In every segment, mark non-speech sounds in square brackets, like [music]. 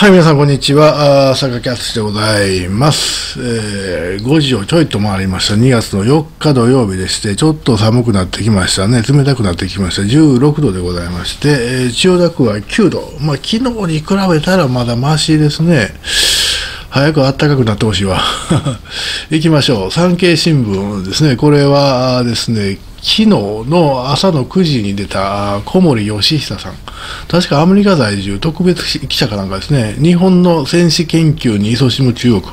はい、皆さん、こんにちは。坂木敦でございます、えー。5時をちょいと回りました。2月の4日土曜日でして、ちょっと寒くなってきましたね。冷たくなってきました。16度でございまして、えー、千代田区は9度。まあ、昨日に比べたらまだマシですね。早く暖かくなってほしいわ。[laughs] 行きましょう。産経新聞ですね。これはですね、昨日の朝の9時に出た小森義久さん。確かアメリカ在住特別記者かなんかですね。日本の戦士研究に勤しむ中国。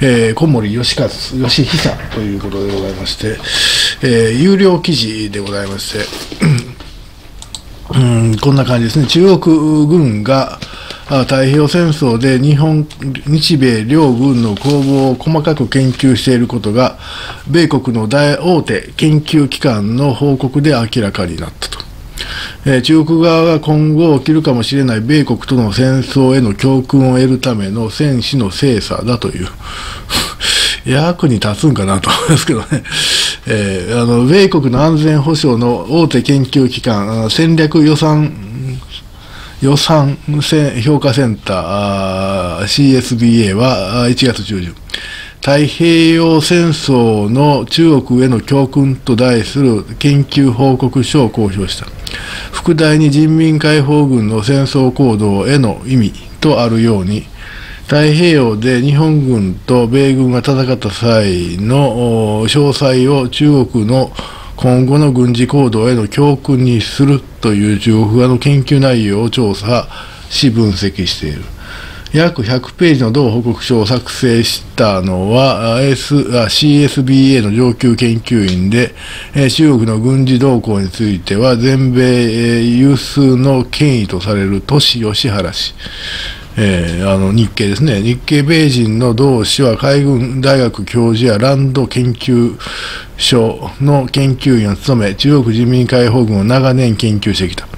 えー、小森義和義久ということでございまして、えー、有料記事でございまして、うん、こんな感じですね。中国軍が、太平洋戦争で日本、日米両軍の攻防を細かく研究していることが、米国の大大手研究機関の報告で明らかになったと。え、中国側が今後起きるかもしれない米国との戦争への教訓を得るための戦士の精査だという [laughs] 役に立つんかなと思いますけどね。えー、あの米国の安全保障の大手研究機関、戦略予算予算評価センター CSBA は1月中旬、太平洋戦争の中国への教訓と題する研究報告書を公表した。副題に人民解放軍の戦争行動への意味とあるように、太平洋で日本軍と米軍が戦った際の詳細を中国の今後の軍事行動への教訓にするという中国側の研究内容を調査し分析している。約100ページの同報告書を作成したのは CSBA の上級研究員で、中国の軍事動向については全米有数の権威とされる都市吉原氏。えー、あの日系ですね、日系米人の同志は海軍大学教授やランド研究所の研究員を務め、中国人民解放軍を長年研究してきた。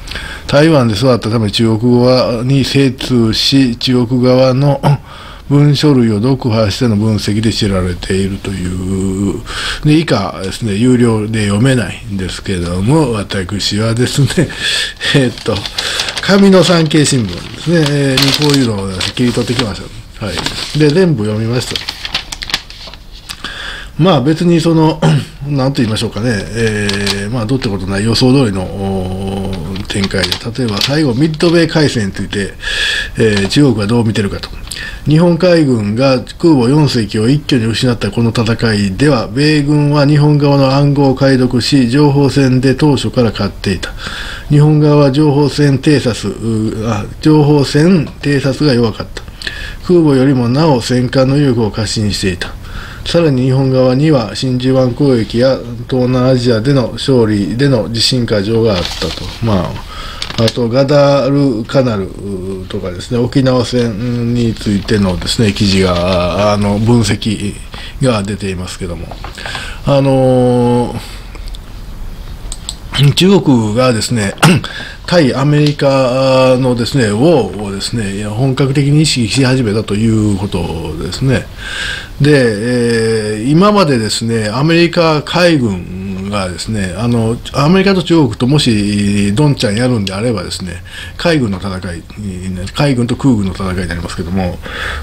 台湾で育ったため中国語に精通し、中国側の [coughs] 文書類を読破しての分析で知られているという、で以下ですね、有料で読めないんですけども、私はですね、[laughs] えー、っと、紙の産経新聞ですね、えー、にこういうのを切り取ってきました。はい。で、全部読みました。まあ別にその、[clears throat] なんと言いましょうかね、えー、まあどうってことない予想通りの展開で、例えば最後、ミッド米海戦について、えー、中国はどう見てるかと。日本海軍が空母4隻を一挙に失ったこの戦いでは、米軍は日本側の暗号を解読し、情報戦で当初から勝っていた。日本側は情報戦偵察、あ情報戦偵察が弱かった。空母よりもなお戦艦の威力を過信していた。さらに日本側には真珠湾攻撃や東南アジアでの勝利での地震過剰があったと。まああとガダルカナルとかですね、沖縄戦についてのですね、記事が、あの、分析が出ていますけども、あのー中国がですね、[clears throat] 対アメリカのですね、をですね、本格的に意識し始めたということですね。で、えー、今までですね、アメリカ海軍がですね、あの、アメリカと中国ともし、どんちゃんやるんであればですね、海軍の戦い、海軍と空軍の戦いになりますけども、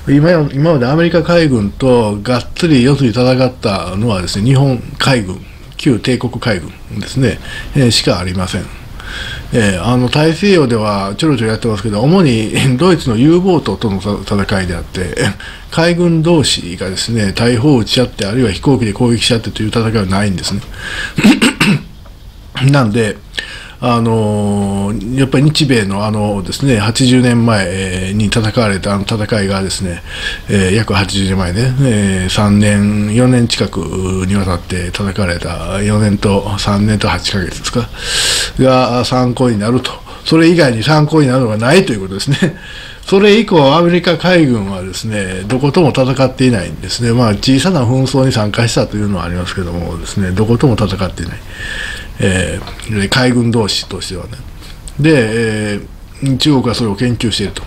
今今までアメリカ海軍とがっつり四つに戦ったのはですね、日本海軍旧帝国海軍ですね、えー、しかありません。えー、あの大西洋ではちょろちょろやってますけど、主に [laughs] ドイツの U ボートとの戦いであって、[laughs] 海軍同士がですね、大砲を撃ち合って、あるいは飛行機で攻撃し合ってという戦いはないんですね。[coughs] なんで、あのやっぱり日米のあのですね80年前に戦われたあの戦いがですね、えー、約80年前ね、えー、3年、4年近くにわたって戦われた4年と3年と8ヶ月ですかが参考になると、それ以外に参考になるのがないということですね。それ以降、アメリカ海軍はですね、どことも戦っていないんですね。まあ、小さな紛争に参加したというのはありますけどもですね、どことも戦っていない。えー、海軍同士としてはね。で、えー、中国はそれを研究していると。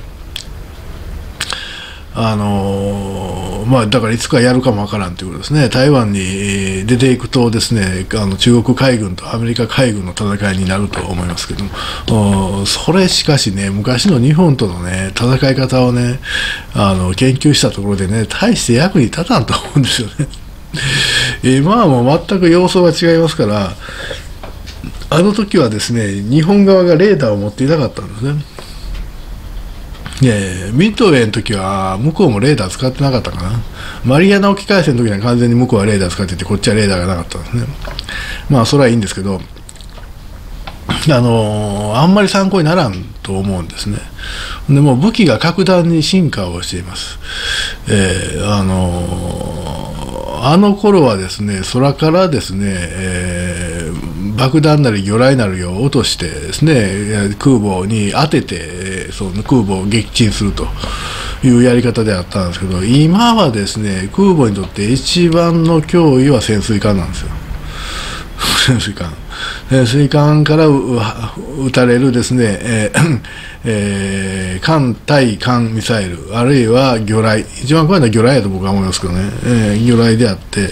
あのまあ、だからいつかやるかもわからんということですね、台湾に出ていくとですねあの中国海軍とアメリカ海軍の戦いになると思いますけども、それしかしね、昔の日本との、ね、戦い方をねあの研究したところでね、大して役に立たんと思うんですよね。[laughs] 今はもう全く様相が違いますから、あの時はですね日本側がレーダーを持っていなかったんですね。えー、ミッドウェイの時は向こうもレーダー使ってなかったかな。マリアナ沖海戦の時には完全に向こうはレーダー使ってて、こっちはレーダーがなかったんですね。まあ、それはいいんですけど、あのー、あんまり参考にならんと思うんですね。でも武器が格段に進化をしています。えー、あのー、あの頃はですね、空からですね、えー、爆弾なり魚雷なりを落としてですね、空母に当てて、その空母を撃沈すると。いうやり方であったんですけど、今はですね、空母にとって一番の脅威は潜水艦なんですよ。[laughs] 潜水艦。潜水艦から撃たれるですね、えー [coughs] えー、艦対艦ミサイル、あるいは魚雷、一番怖いのは魚雷だと僕は思いますけどね、えー、魚雷であって、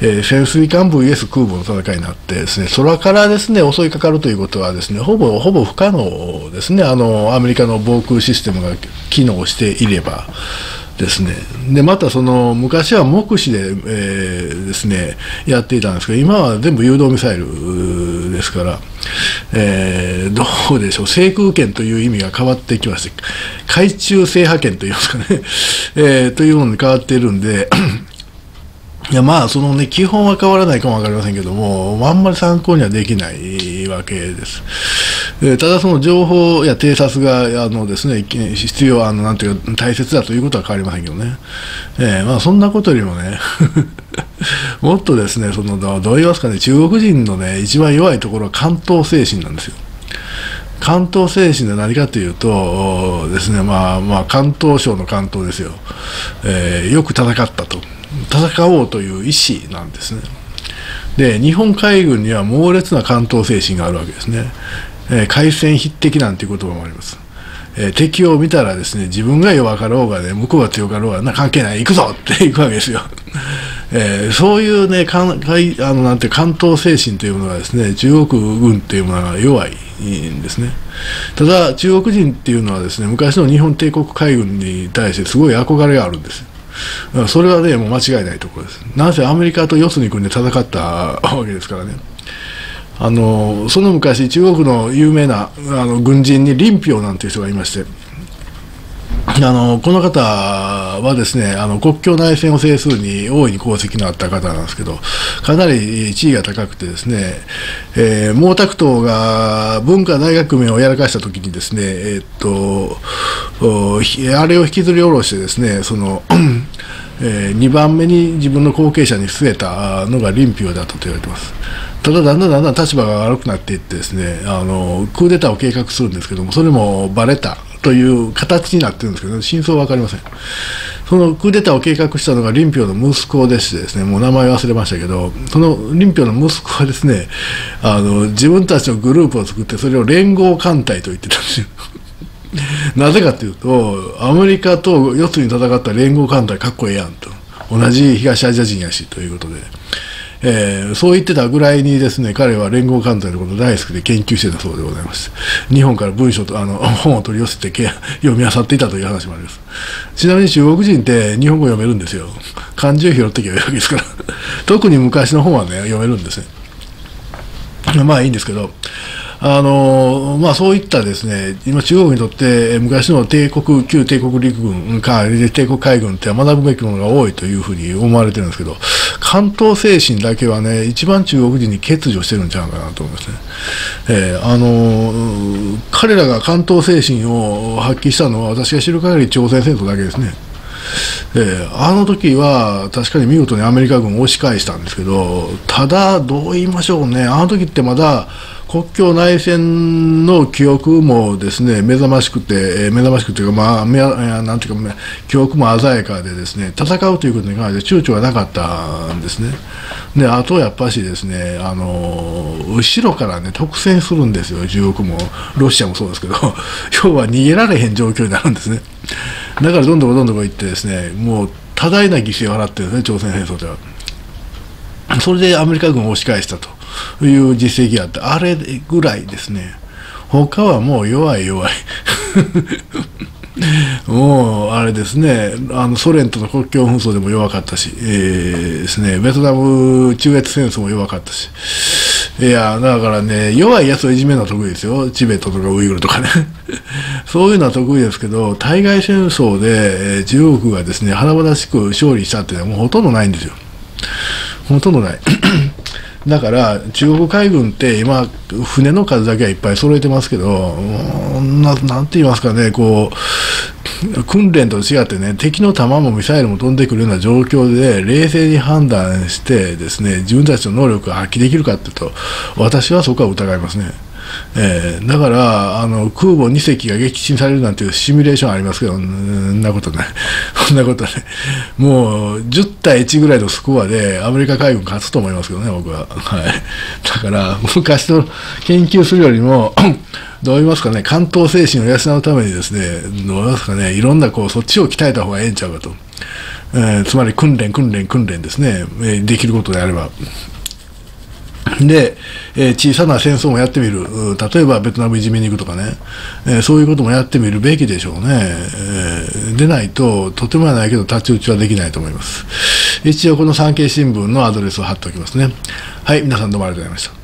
えー、潜水艦 VS 空母の戦いになってですね、空からですね、襲いかかるということはですね、ほぼ、ほぼ不可能ですね、あの、アメリカの防空システムが機能していれば。ですね。でまたその昔は目視で,、えー、ですねやっていたんですけど今は全部誘導ミサイルですから、えー、どうでしょう。制空権という意味が変わってきまして海中制覇権といいますかね、[laughs] えー、というものに変わっているんでいやまあそのね基本は変わらないかも分かりませんけどもあんまり参考にはできないわけです。えただその情報や偵察があのですね必要あのなんていうか大切だということは変わりませんけどね。えー、まあそんなことよりもね [laughs] もっとですねそのどう言いますかね中国人のね一番弱いところは関東精神なんですよ。関東精神で何かというとですねまあまあ関東省の関東ですよ、えー、よく戦ったと。戦おうという意思なんですね。で日本海軍には猛烈な関東精神があるわけですね。えー、海戦匹敵なんていう言葉もあります。えー、敵を見たらですね自分が弱かろうがね向こうが強かろうがな関係ない行くぞ [laughs] って行くわけですよ。えー、そういうねかんあのなんて関東精神というものがですね中国軍というものが弱いんですね。ただ中国人っていうのはですね昔の日本帝国海軍に対してすごい憧れがあるんです。それはね、もう間違いないところです。なぜアメリカと四つに組んで戦ったわけですからね。あのその昔、中国の有名なあの軍人に林彪なんていう人がいまして、あのこの方はですねあの国境内戦を制するに大いに功績のあった方なんですけどかなり地位が高くてですね、えー、毛沢東が文化大革命をやらかした時にですね、えー、っとあれを引きずり下ろしてですねそのえー、2番目に自分の後継者に据えたのが林彪だったと言われてます。ただだんだんだんだん立場が悪くなっていってですねあのクーデターを計画するんですけどもそれもバレたという形になってるんですけど、真相は分かりません。そのクーデターを計画したのが林彪の息子でしてですね、もう名前忘れましたけど、その林彪の息子はですね、あの自分たちのグループを作って、それを連合艦隊と言ってたんですよ。[laughs] なぜかというと、アメリカと四つに戦った連合艦隊かっこええやんと。同じ東アジア人やしということで。えー、そう言ってたぐらいにですね彼は連合艦隊のこと大好きで研究してたそうでございます。日本から文章とあの [laughs] 本を取り寄せて読み漁っていたという話もあります。ちなみに中国人って日本語読めるんですよ。漢字を拾ってきゃいいわけですから。[laughs] 特に昔の本はね読めるんですね。まあいいんですけどあのまあ、そういったですね今、中国にとって昔の帝国旧帝国陸軍か帝国海軍って学ぶべきものが多いというふうに思われてるんですけど関東精神だけはね一番中国人に欠如してるんちゃうかなと思いますね。えー、あの彼らが関東精神を発揮したのは私が知る限り朝鮮戦争だけですね。えー、あの時は確かに見事にアメリカ軍を押し返したんですけどただ、どう言いましょうねあの時ってまだ国境内戦の記憶もですね目覚ましくて、目覚ましくというか、まあ、なんていうか、記憶も鮮やかでですね戦うということに関して躊躇がなかったんですね。であとやっぱしですねあの後ろからね特戦するんですよ、中国もロシアもそうですけど [laughs] 要は逃げられへん状況になるんですね。だからどんどんどんどん行ってですね、もう多大な犠牲を払ってるんですね、朝鮮戦争では。それでアメリカ軍を押し返したという実績があって、あれぐらいですね。他はもう弱い弱い。[laughs] もうあれですね、あのソ連との国境紛争でも弱かったし、えー、ですね、ベトナム中越戦争も弱かったし、いや、だからね、弱いやつをいじめるのは得意ですよ。チベットとかウイグルとかね。[laughs] そういうのは得意ですけど、対外戦争で中国がですね、華々しく勝利したっていうのはもうほとんどないんですよ。ほとんどない。だから中国海軍って今、船の数だけはいっぱい揃えてますけど、ななんて言いますかね、こう、訓練と違ってね、敵の弾もミサイルも飛んでくるような状況で、冷静に判断してですね、自分たちの能力を発揮できるかっていうと、私はそこは疑いますね。えー、だからあの空母2隻が撃沈されるなんていうシミュレーションありますけど、そんなことない、[laughs] そんなことない、もう10対1ぐらいのスコアでアメリカ海軍勝つと思いますけどね、僕は。はい、だから昔の研究するよりも [clears throat] どう言いますかね、関東精神を養うためにですね、どう言いますかね、いろんなこうそっちを鍛えた方がええんちゃうかと。えー、つまり訓練、訓練、訓練ですね、えー、できることであれば。で、えー、小さな戦争もやってみる、例えばベトナムいじめに行くとかね、えー、そういうこともやってみるべきでしょうね、えー、でないと、とてもやないけど、太刀打ちはできないと思います。一応、この産経新聞のアドレスを貼っておきますね。はい、皆さんどうもありがとうございました。